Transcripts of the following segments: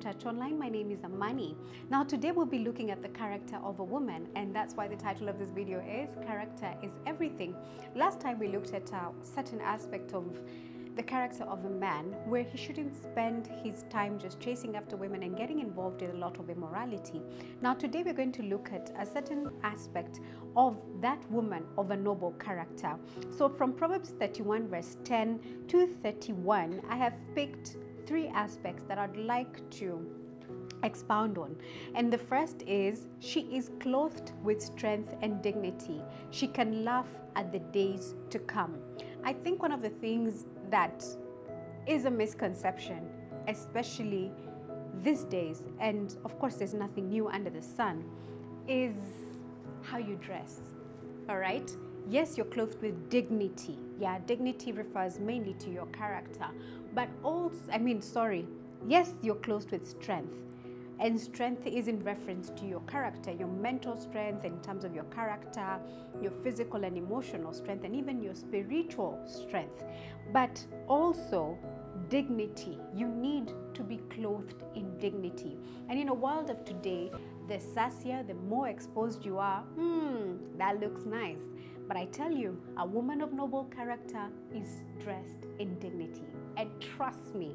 Church Online. My name is Amani. Now, today we'll be looking at the character of a woman, and that's why the title of this video is Character is Everything. Last time we looked at a certain aspect of the character of a man where he shouldn't spend his time just chasing after women and getting involved in a lot of immorality. Now, today we're going to look at a certain aspect of that woman of a noble character. So, from Proverbs 31, verse 10 to 31, I have picked three aspects that I'd like to expound on. And the first is she is clothed with strength and dignity. She can laugh at the days to come. I think one of the things that is a misconception, especially these days, and of course, there's nothing new under the sun, is how you dress. All right? Yes, you're clothed with dignity. Yeah, dignity refers mainly to your character. But also, I mean, sorry, yes, you're clothed with strength. And strength is in reference to your character, your mental strength in terms of your character, your physical and emotional strength, and even your spiritual strength. But also dignity. You need to be clothed in dignity. And in a world of today, the sassier, the more exposed you are, hmm, that looks nice. But I tell you, a woman of noble character is dressed in dignity. And trust me,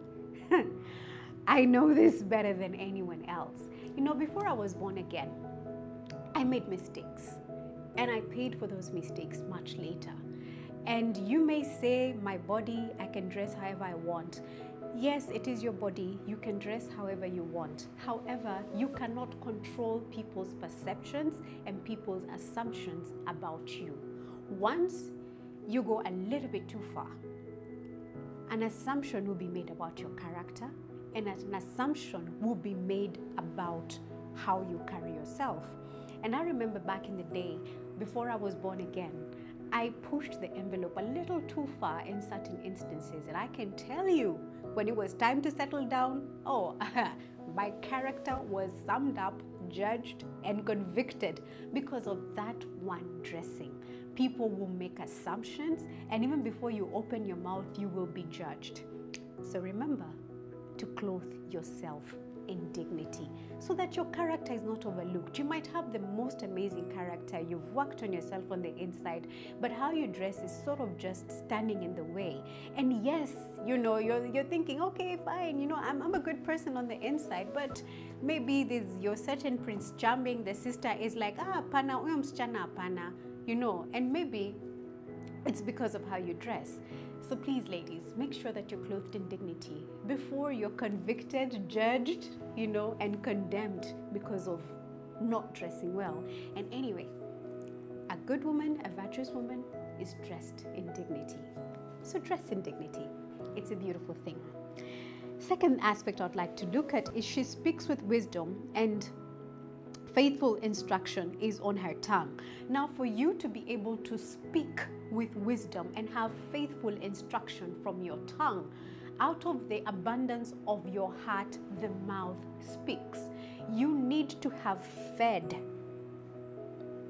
I know this better than anyone else. You know, before I was born again, I made mistakes. And I paid for those mistakes much later. And you may say, My body, I can dress however I want. Yes, it is your body. You can dress however you want. However, you cannot control people's perceptions and people's assumptions about you. Once you go a little bit too far, an assumption will be made about your character, and an assumption will be made about how you carry yourself. And I remember back in the day, before I was born again, I pushed the envelope a little too far in certain instances. And I can tell you, when it was time to settle down, oh, my character was summed up, judged, and convicted because of that one dressing. People will make assumptions, and even before you open your mouth, you will be judged. So remember to clothe yourself in dignity so that your character is not overlooked. You might have the most amazing character, you've worked on yourself on the inside, but how you dress is sort of just standing in the way. And yes, you know, you're, you're thinking, okay, fine, you know, I'm, I'm a good person on the inside, but maybe there's your certain Prince Charming, the sister is like, ah, pana, huyo msichana pana, you know, and maybe it's because of how you dress. So please, ladies, make sure that you're clothed in dignity before you're convicted, judged, you know, and condemned because of not dressing well. And anyway, a good woman, a virtuous woman, is dressed in dignity. So dress in dignity. It's a beautiful thing. Second aspect I'd like to look at is she speaks with wisdom and faithful instruction is on her tongue. Now, for you to be able to speak with wisdom and have faithful instruction from your tongue, out of the abundance of your heart, the mouth speaks. You need to have fed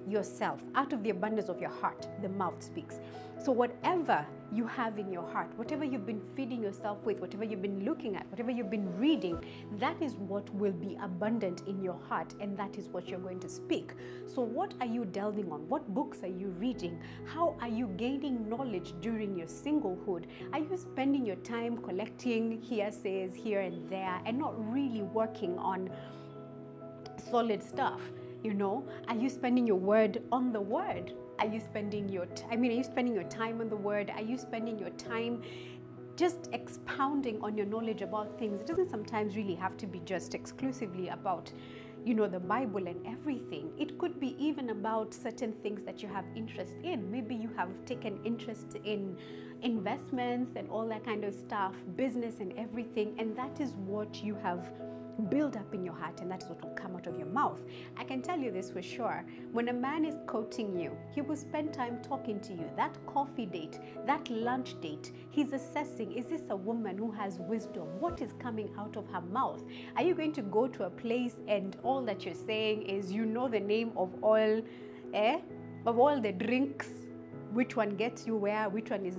yourself out of the abundance of your heart, the mouth speaks. So, whatever you have in your heart, whatever you've been feeding yourself with, whatever you've been looking at, whatever you've been reading, that is what will be abundant in your heart, and that is what you're going to speak. So, what are you delving on? What books are you reading? How are you gaining knowledge during your singlehood? Are you spending your time collecting hearsays here and there and not really working on solid stuff? You know, are you spending your word on the word? Are you spending your t- I mean, are you spending your time on the word? Are you spending your time just expounding on your knowledge about things? It doesn't sometimes really have to be just exclusively about you know the bible and everything it could be even about certain things that you have interest in maybe you have taken interest in investments and all that kind of stuff business and everything and that is what you have build up in your heart, and that is what will come out of your mouth. I can tell you this for sure. When a man is courting you, he will spend time talking to you. That coffee date, that lunch date, he's assessing is this a woman who has wisdom? What is coming out of her mouth? Are you going to go to a place and all that you're saying is you know the name of all, eh? Of all the drinks, which one gets you where, which one is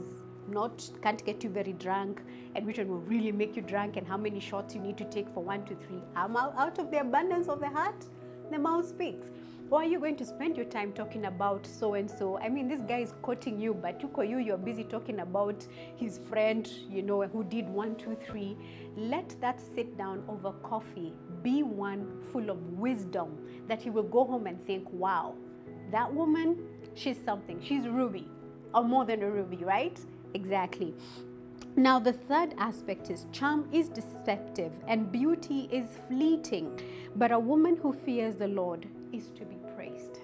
not can't get you very drunk, and which one will really make you drunk, and how many shots you need to take for one, two, three. I'm out, of the abundance of the heart, the mouth speaks. Why are you going to spend your time talking about so and so? I mean, this guy is quoting you, but to you, you're busy talking about his friend, you know, who did one, two, three. Let that sit down over coffee be one full of wisdom that he will go home and think, wow, that woman, she's something. She's Ruby, or more than a Ruby, right? Exactly. Now, the third aspect is charm is deceptive and beauty is fleeting, but a woman who fears the Lord is to be praised.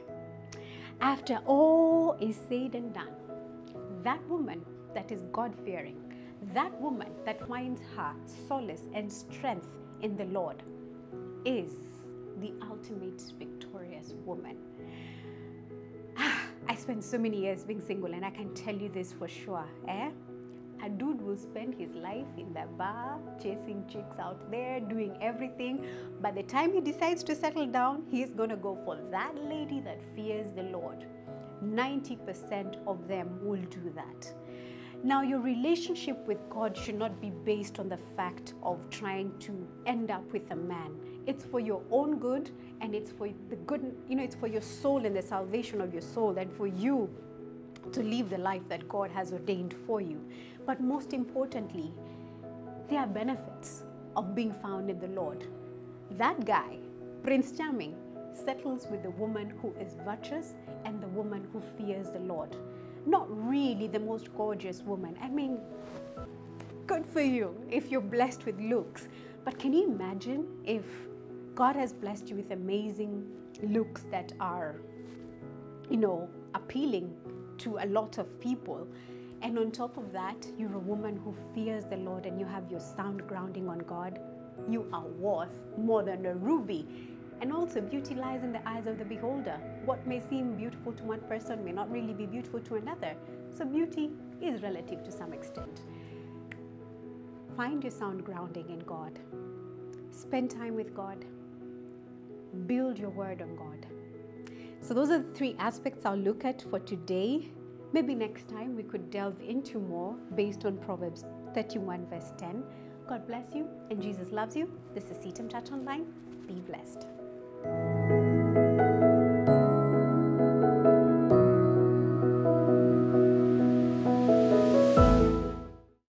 After all is said and done, that woman that is God fearing, that woman that finds her solace and strength in the Lord, is the ultimate victorious woman. I spent so many years being single, and I can tell you this for sure. Eh? A dude will spend his life in the bar, chasing chicks out there, doing everything. By the time he decides to settle down, he's going to go for that lady that fears the Lord. 90% of them will do that. Now, your relationship with God should not be based on the fact of trying to end up with a man. It's for your own good and it's for the good, you know, it's for your soul and the salvation of your soul and for you to live the life that God has ordained for you. But most importantly, there are benefits of being found in the Lord. That guy, Prince Charming, settles with the woman who is virtuous and the woman who fears the Lord. Not really the most gorgeous woman. I mean, good for you if you're blessed with looks. But can you imagine if God has blessed you with amazing looks that are, you know, appealing to a lot of people? And on top of that, you're a woman who fears the Lord and you have your sound grounding on God. You are worth more than a ruby. And also, beauty lies in the eyes of the beholder. What may seem beautiful to one person may not really be beautiful to another. So, beauty is relative to some extent. Find your sound grounding in God. Spend time with God. Build your word on God. So, those are the three aspects I'll look at for today. Maybe next time we could delve into more based on Proverbs 31, verse 10. God bless you and Jesus loves you. This is CITAM Church Online. Be blessed.